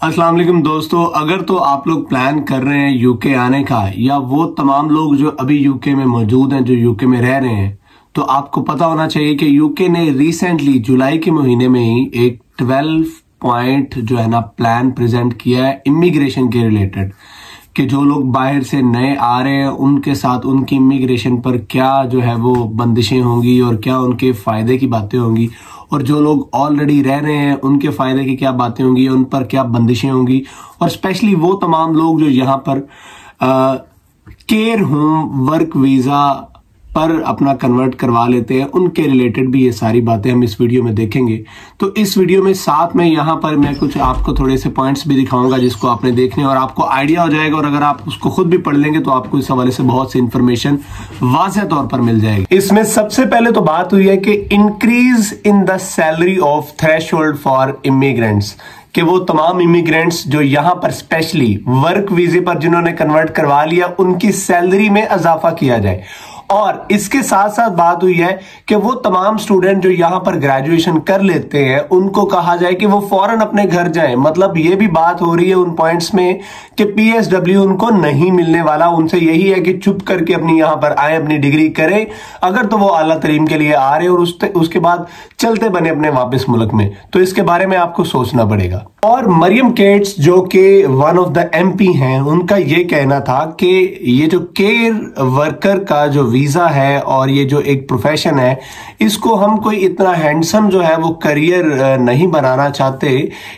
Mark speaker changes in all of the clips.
Speaker 1: अस्सलाम वालेकुम दोस्तों, अगर तो आप लोग प्लान कर रहे हैं यूके आने का, या वो तमाम लोग जो अभी यूके में मौजूद हैं, जो यूके में रह रहे हैं तो आपको पता होना चाहिए कि यूके ने रिसेंटली जुलाई के महीने में ही एक 12 पॉइंट जो है ना प्लान प्रेजेंट किया है इमिग्रेशन के रिलेटेड कि जो लोग बाहर से नए आ रहे हैं, उनके साथ उनकी इमिग्रेशन पर क्या जो है वो बंदिशें होंगी और क्या उनके फ़ायदे की बातें होंगी। और जो लोग ऑलरेडी रह रहे हैं, उनके फ़ायदे की क्या बातें होंगी, उन पर क्या बंदिशें होंगी? और स्पेशली वो तमाम लोग जो यहाँ पर केयर होम वर्क वीज़ा पर अपना कन्वर्ट करवा लेते हैं। उनके रिलेटेड भी ये सारी बातें हम इस वीडियो में देखेंगे। तो इस वीडियो में साथ में यहाँ पर मैं कुछ आपको थोड़े से पॉइंट्स भी दिखाऊँगा जिसको आपने देखने और आपको आइडिया हो जाएगा और अगर आप उसको खुद भी पढ़ लेंगे तो आपको इस हवाले से बहुत सी इन्फॉर्मेशन वाजह तौर पर मिल जाएगी। इसमें सबसे पहले तो बात हुई है कि increase in the salary of threshold for immigrants कि वो तमाम इमिग्रेंट्स जो यहाँ पर स्पेशली वर्क वीजे पर जिन्होंने कन्वर्ट करवा लिया, उनकी सैलरी में इजाफा किया जाए। और इसके साथ साथ बात हुई है कि वो तमाम स्टूडेंट जो यहाँ पर ग्रेजुएशन कर लेते हैं, उनको कहा जाए कि वो फ़ौरन अपने घर जाएँ। मतलब ये भी बात हो रही है उन पॉइंट्स में कि पीएसडब्ल्यू उनको नहीं मिलने वाला। उनसे यही है कि चुप करके अपनी यहाँ पर आए, अपनी डिग्री करें। अगर तो वो अल्लाह तरीम के लिए आ रहे और उसके उसके बाद चलते बने अपने वापस मुल्क में। तो इसके बारे में आपको सोचना पड़ेगा। और मरियम केट्स जो कि वन ऑफ़ द एमपी हैं, उनका ये कहना था कि ये जो केयर वर्कर का जो वीज़ा है और ये जो एक प्रोफेशन है, इसको हम कोई इतना हैंडसम जो है, वो करियर नहीं बनाना चाहते।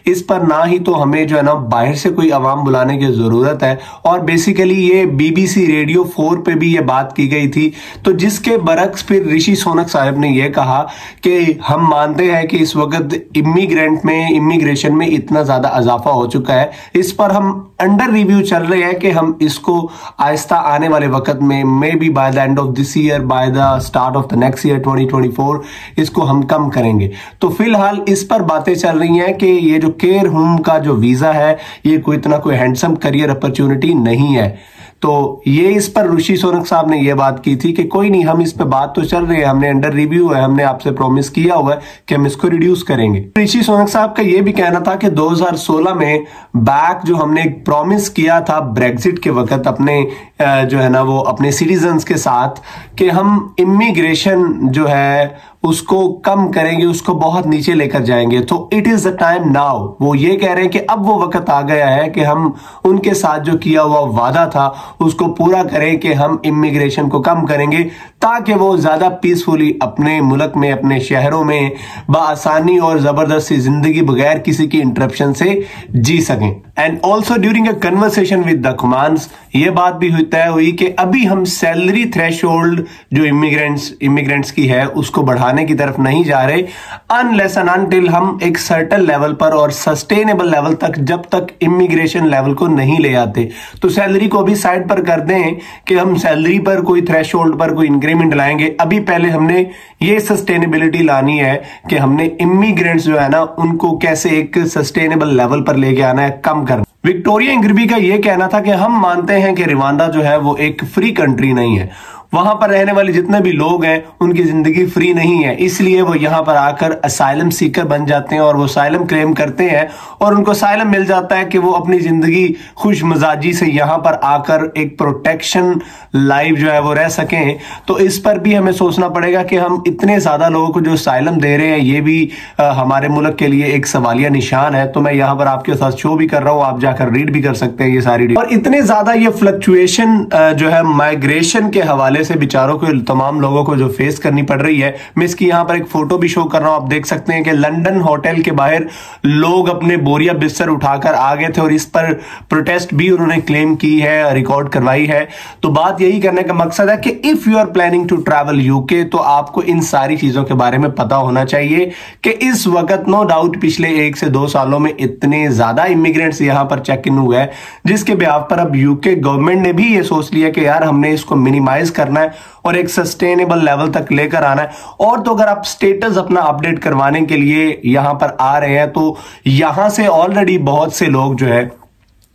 Speaker 1: इस पर ना ही तो हमें जो है ना, बाहर से कोई अवाम बुलाने की ज़रूरत है। और बेसिकली ये बीबीसी रेडियो फोर पे भी ये बात की गई थी। तो जिसके बरक्स फिर ऋषि सोनक साहब ने यह कहा कि हम मानते हैं कि इस वक्त इमिग्रेंट में इमिग्रेशन में इतना ज़्यादा इजाफा हो चुका है। इस पर हम अंडर रिव्यू चल रहे हैं कि हम इसको आहिस्ता आने वाले वक्त में maybe by the end of this year by the start of the next year 2024 इसको हम कम करेंगे। तो फ़िलहाल इस पर बातें चल रही हैं कि ये जो केयर होम का जो वीज़ा है, ये कोई इतना कोई हैंडसम करियर अपॉर्चुनिटी नहीं है। तो ये इस पर ऋषि सोनक साहब ने ये बात की थी कि कोई नहीं, हम इस पर बात तो चल रही है, हमने अंडर रिव्यू है, हमने आपसे प्रॉमिस किया हुआ है कि हम इसको रिड्यूस करेंगे। ऋषि सोनक साहब का ये भी कहना था कि 2016 में बैक जो हमने प्रॉमिस किया था ब्रेग्जिट के वक्त अपने जो है ना, वो अपने सिटीजन के साथ कि हम इमिग्रेशन जो है उसको कम करेंगे, उसको बहुत नीचे लेकर जाएँगे। तो it is the time now वो ये कह रहे हैं कि अब वो वक्त आ गया है कि हम उनके साथ जो किया हुआ वादा था, उसको पूरा करें कि हम इमिग्रेशन को कम करेंगे, ताकि वो ज़्यादा पीसफुली अपने मुल्क में, अपने शहरों में बसानी और ज़बरदस्ती ज़िंदगी बगैर किसी की इंटरप्शन से जी सकें। And also during a conversation with the commands ये बात भी तय हुई कि अभी हम सैलरी थ्रेश जो इमिग्रेंट्स इमिग्रेंट्स की है, उसको बढ़ाने की तरफ़ नहीं जा रहे अनलेस एंड अनटिल हम एक सर्टन लेवल पर और सस्टेनेबल लेवल तक, जब तक इमिग्रेशन लेवल को नहीं ले आते। तो सैलरी को अभी साइड पर कर दें कि हम सैलरी पर कोई थ्रेश पर कोई इंक्रीमेंट लाएँगे। अभी पहले हमने ये सस्टेनेबिलिटी लानी है कि हमने इमिग्रेंट्स जो है ना, उनको कैसे एक सस्टेनेबल लेवल पर लेके आना है, कम करना विक्टोरिया इंग्रबी का यह कहना था कि हम मानते हैं कि रिवांडा जो है वो एक फ्री कंट्री नहीं है। वहाँ पर रहने वाले जितने भी लोग हैं उनकी ज़िंदगी फ्री नहीं है। इसलिए वो यहाँ पर आकर असाइलम सीकर बन जाते हैं और वो साइलम क्लेम करते हैं और उनको साइलम मिल जाता है कि वो अपनी ज़िंदगी खुश मजाजी से यहाँ पर आकर एक प्रोटेक्शन लाइफ जो है वो रह सकें। तो इस पर भी हमें सोचना पड़ेगा कि हम इतने ज़्यादा लोगों को जो साइलम दे रहे हैं ये भी आ, हमारे मुल्क के लिए एक सवालिया निशान है। तो मैं यहाँ पर आपके साथ शो भी कर रहा हूँ आप जाकर रीड भी कर सकते हैं ये सारी और इतने ज़्यादा ये फ्लक्चुएशन जो है माइग्रेशन के हवाले हवाले से बेचारों को, तमाम लोगों को जो फेस करनी पड़ रही है। मैं इसकी यहाँ पर एक फ़ोटो भी शो कर रहा हूँ। आप देख सकते हैं कि लंदन होटल के बाहर लोग अपने बोरिया बिस्तर उठाकर आ गए थे और इस पर प्रोटेस्ट भी उन्होंने क्लेम की है रिकॉर्ड करवाई है। तो बात यही करने का मकसद है कि if you are planning to travel UK तो आपको इन सारी चीज़ों के बारे में पता होना चाहिए कि इस वक्त नो डाउट पिछले एक से दो सालों में इतने ज़्यादा इमिग्रेंट्स यहाँ पर चेक इन हुए हैं, जिसके ब्याह पर अब यूके गवर्नमेंट ने भी ये सोच लिया कि यार हमने इसको मिनिमाइज कर करना है और एक सस्टेनेबल लेवल तक लेकर आना है। और तो अगर आप स्टेटस अपना अपडेट करवाने के लिए यहाँ पर आ रहे हैं तो यहाँ से ऑलरेडी बहुत से लोग जो है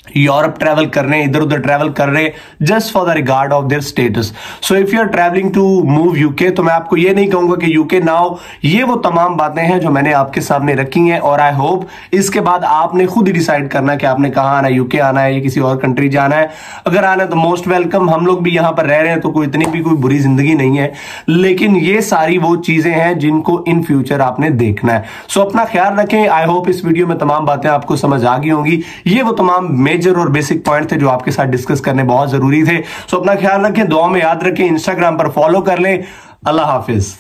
Speaker 1: यूरोप ट्रैवल कर रहे हैं इधर उधर ट्रैवल कर रहे हैं just for the regard of their status so if you are travelling to move UK तो मैं आपको ये नहीं कहूँगा कि यूके नाउ ये वो तमाम बातें हैं जो मैंने आपके सामने रखी हैं और आई होप इसके बाद आपने खुद ही डिसाइड करना कि आपने कहा आना है यूके आना है या किसी और कंट्री जाना है। अगर आना है तो मोस्ट वेलकम हम लोग भी यहाँ पर रह रहे हैं तो कोई इतनी भी कोई बुरी ज़िंदगी नहीं है। लेकिन ये सारी वो चीज़ें हैं जिनको इन फ्यूचर आपने देखना है। सो so, अपना ख्याल रखें आई होप इस वीडियो में तमाम बातें आपको समझ आ गई होंगी। ये वो तमाम मेजर और बेसिक पॉइंट थे जो आपके साथ डिस्कस करने बहुत ज़रूरी थे। सो अपना ख्याल रखें दुआ में याद रखें इंस्टाग्राम पर फॉलो कर लें। अल्लाह हाफिज।